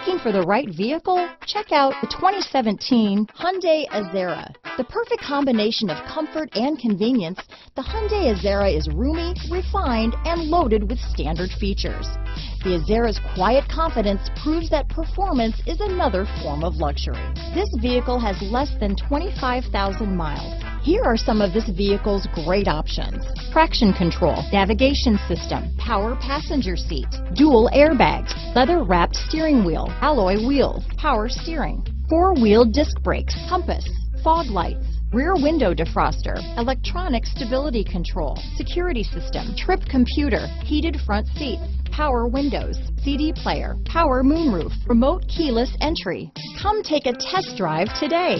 Looking for the right vehicle? Check out the 2017 Hyundai Azera. The perfect combination of comfort and convenience, the Hyundai Azera is roomy, refined, and loaded with standard features. The Azera's quiet confidence proves that performance is another form of luxury. This vehicle has less than 25,000 miles. Here are some of this vehicle's great options. Traction control, navigation system, power passenger seat, dual airbags, leather wrapped steering wheel, alloy wheels, power steering, four wheel disc brakes, compass, fog lights, rear window defroster, electronic stability control, security system, trip computer, heated front seats, power windows, CD player, power moonroof, remote keyless entry. Come take a test drive today.